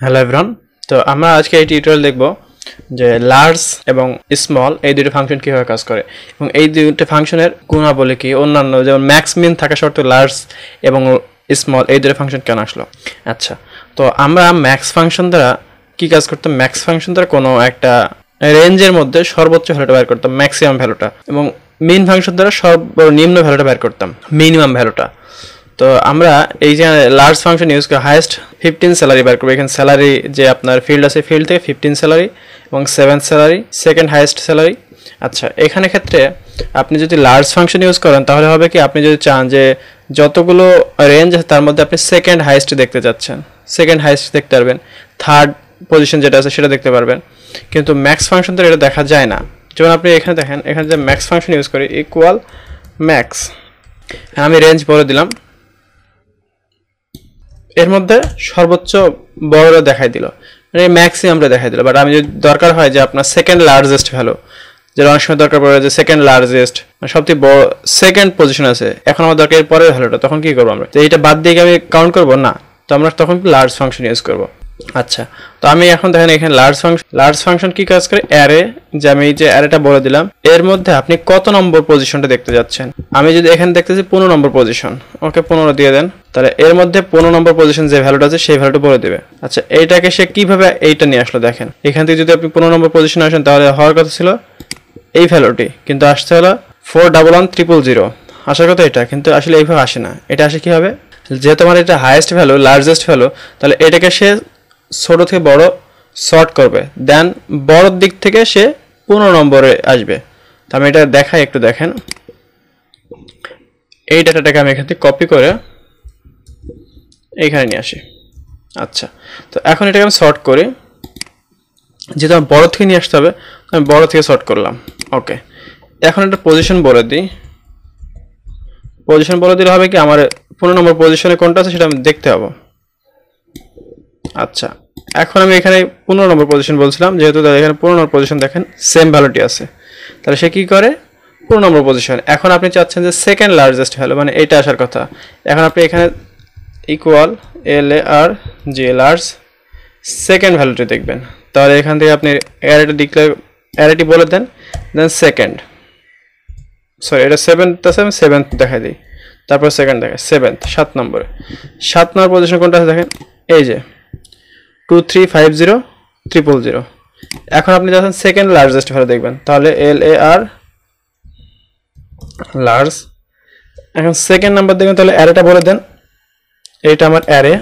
Hello everyone তো আমরা আজকে এই টিউটোরিয়াল দেখব যে লার্জ এবং স্মল এই দুটো ফাংশন কীভাবে কাজ করে। এবং এই দুটো ফাংশনের গুণাবলী কি? অন্যান্য যেমন ম্যাক্স মিন থাকা সত্ত্বেও লার্জ এবং স্মল এই দুটো ফাংশন কেন আসলো? আচ্ছা তো আমরা ম্যাক্স ফাংশন দ্বারা কি কাজ করতাম? ম্যাক্স ফাংশন দ্বারা কোনো একটা রেঞ্জের মধ্যে সর্বোচ্চ ভ্যালুটা বের করতাম ম্যাক্সিমাম ভ্যালুটা এবং মিন ফাংশন দ্বারা সর্বনিম্ন ভ্যালুটা বের করতাম মিনিমাম ভ্যালুটা তো আমরা এই যে লার্জ ফাংশন ইউজ করে হাইয়েস্ট ফিফটিন স্যালারি বার করব। এখানে স্যালারি যে আপনার ফিল্ড আছে ফিল্ড থেকে ফিফটিন স্যালারি এবং seven salary second highest salary আচ্ছা এখানে ক্ষেত্রে আপনি যদি লার্জ ফাংশন ইউজ করেন, তাহলে হবে কি, আপনি যদি চান যে যতগুলো রেঞ্জ আছে, তার মধ্যে আপনি সেকেন্ড হাইয়েস্ট দেখতে চাচ্ছেন। সেকেন্ড হাইয়েস্ট দেখতে পারবেন। থার্ড পজিশন যেটা আছে, সেটা দেখতে পারবেন। কিন্তু ম্যাক্স ফাংশন তো এটা দেখা যায় না। যেমন আপনি এখানে দেখেন, এখানে যে ম্যাক্স ফাংশন ইউজ করি ইকুয়াল ম্যাক্স আমি রেঞ্জ বলে দিলাম। এর মধ্যে সর্বোচ্চ বড় দেখাই দিল। মানে ম্যাক্সিমামটা দেখাই দিল। বাট আমি যদি দরকার হয় যে আপনার সেকেন্ড লার্জেস্ট ভ্যালু যেটা অনেক সময় দরকার পড়ে যে সেকেন্ড লার্জেস্ট মানে সবথেকে বড় সেকেন্ড পজিশন আছে, এখন আমার দরকার এর পরের ভ্যালুটা তখন কি করব আমরা? তো এইটা বাদ দিয়ে আমি কাউন্ট করব? না। তো আমরা তখন লার্জ ফাংশন ইউজ করব। আচ্ছা তো আমি এখন দেখেন এখানে লার্জ ফাংশন লার্জ ফাংশন কি কাজ করে? অ্যারে যে আমি এই যে অ্যারেটা বলে দিলাম, এর মধ্যে আপনি কত নম্বর পজিশনটা দেখতে যাচ্ছেন? আমি যদি এখানে দেখতেছি পনেরো নম্বর পজিশন ওকে পনেরো দিয়ে দেন, তাহলে এর মধ্যে পনেরো নম্বর পজিশন যে ভ্যালুটা আছে, সেই ভ্যালুটা বলে দেবে। আচ্ছা এইটাকে সে কীভাবে এইটা নিয়ে আসলো দেখেন? এখান থেকে যদি আপনি পনেরো নম্বর পজিশনে আসেন, তাহলে হওয়ার কথা ছিল এই ভ্যালুটি কিন্তু আসতে হলো four double one triple zero আসার কথা এটা, কিন্তু আসলে এইভাবে আসে না। এটা আসে কি হবে যেহেতু আমার এটা হায়েস্ট ভ্যালু লার্জেস্ট ভ্যালু তাহলে এটাকে সে ছোট থেকে বড় শর্ট করবে। দেন বড় দিক থেকে সে পনেরো নম্বরে আসবে। তো আমি এটা দেখাই, একটু দেখেন। এই ডাটাটাকে আমি এখান থেকে কপি করে এইখানে নিয়ে আসি। আচ্ছা তো এখন এটাকে আমি শর্ট করি। যেহেতু আমার বড় থেকে নিয়ে আসতে হবে আমি বড় থেকে শর্ট করলাম। ওকে এখন একটা পজিশন বলে দিই। পজিশন বলে দিলে হবে কি, আমার পনেরো নম্বর পজিশনে কোনটা আছে সেটা আমি দেখতে হবে আচ্ছা এখন আমি এখানে পনেরো নম্বর পজিশন বলছিলাম, যেহেতু তাদের এখানে পনেরো নম্বর পজিশন দেখেন সেম ভ্যালুটি আছে। তাহলে সে কী করে? পনেরো নম্বর পজিশন এখন আপনি চাচ্ছেন যে সেকেন্ড লার্জেস্ট ভ্যালু মানে এটা আসার কথা। এখন আপনি এখানে equal L A R G large second ভ্যালুটি দেখবেন। তাহলে এখান থেকে আপনি অ্যারেটি ডিক্লেয়ার অ্যারেটি বলে দেন দেন সেকেন্ড সরি এটা সেভেন্থ আছে, আমি সেভেন্থ দেখাই দিই। তারপর সেকেন্ড দেখে সেভেন্থ সাত নম্বরে। সাত নম্বর পজিশন কোনটা আছে দেখেন? এই যে two three five zero triple zero এখন আপনি যখন সেকেন্ড লার্জেস্ট ভ্যালু দেখবেন, তাহলে এল এ আর লার্জ এখন সেকেন্ড নাম্বার দেখবেন, তাহলে অ্যারেটা বলে দেন। এইটা আমার অ্যারে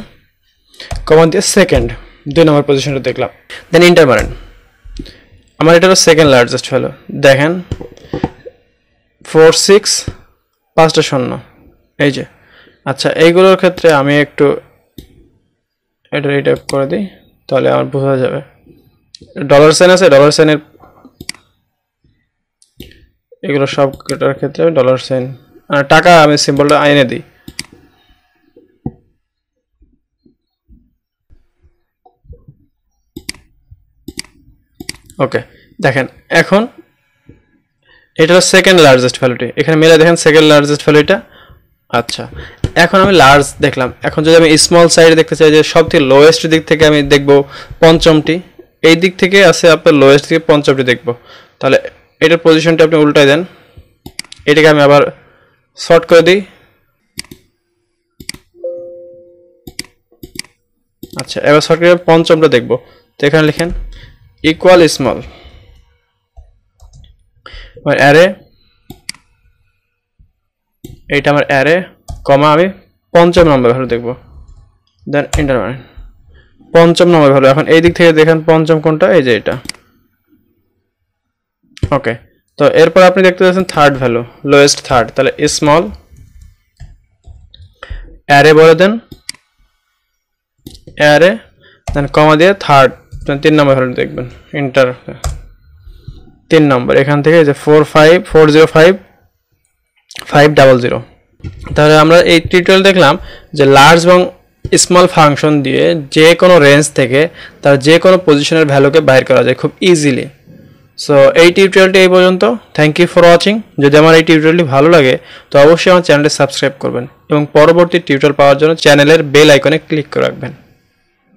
কমন দিয়ে সেকেন্ড দুই নম্বর পজিশনটা দেখলাম। দেন ইন্টার মারেন আমার এটা হলো সেকেন্ড লার্জেস্ট ভ্যালু দেখেন ফোর সিক্স পাঁচটা শূন্য। এই যে। আচ্ছা এইগুলোর ক্ষেত্রে আমি একটু এটা রিটাইপ করে দিই, তাহলে আমার বোঝা যাবে। ডলার সাইন আছে ডলার সাইনের এগুলো সব কেটার ক্ষেত্রে আমি ডলার সাইন আর টাকা আমি সিম্বলটা আইনে দিই। ওকে দেখেন, এখন এটা সেকেন্ড লার্জেস্ট ভ্যালুটি এখানে মেলে দেখেন সেকেন্ড লার্জেস্ট ভ্যালুটা আচ্ছা এখন আমি লার্জ দেখলাম। এখন যদি আমি স্মল সাইড দেখতে চাই, যে সব থেকে লোয়েস্ট দিক থেকে আমি দেখব পঞ্চমটি, এই দিক থেকে আছে আপনার লোয়েস্ট থেকে পঞ্চমটি দেখব। তাহলে এটার পজিশনটা আপনি উল্টাই দেন। এটাকে আমি আবার শর্ট করে দিই। আচ্ছা এবার শর্ট করে পঞ্চমটা দেখব। তো এখানে লিখেন ইকুয়াল স্মল আমার অ্যারে এইটা আমার অ্যারে কমা আমি পঞ্চম নম্বর ভ্যালু দেখব। দেন ইন্টার মানে পঞ্চম নম্বর ভ্যালু। এখন এই দিক থেকে দেখেন পঞ্চম কোনটা? এই যে এটা। ওকে তো এরপর আপনি দেখতে পাচ্ছেন থার্ড ভ্যালু লোয়েস্ট থার্ড তাহলে স্মল অ্যারে বলে দেন। অ্যারে দেন কমা দিয়ে থার্ড তিন নম্বর ভ্যালু দেখবেন। ইন্টার তিন নম্বর। এখান থেকে যে four five four zero five five double zero তাহলে আমরা এই টিউটোরিয়াল দেখলাম যে লার্জ এবং স্মল ফাংশন দিয়ে যে কোনো রেঞ্জ থেকে তার যে কোনো পজিশনের ভ্যালুকে বাইর করা যায় খুব ইজিলি সো এই টিউটোরিয়ালটি এই পর্যন্ত। থ্যাংক ইউ ফর ওয়াচিং যদি আমার এই টিউটোরিয়ালটি ভালো লাগে, তো অবশ্যই আমার চ্যানেলটি সাবস্ক্রাইব করবেন এবং পরবর্তী টিউটোরিয়াল পাওয়ার জন্য চ্যানেলের বেল আইকনে ক্লিক করে রাখবেন।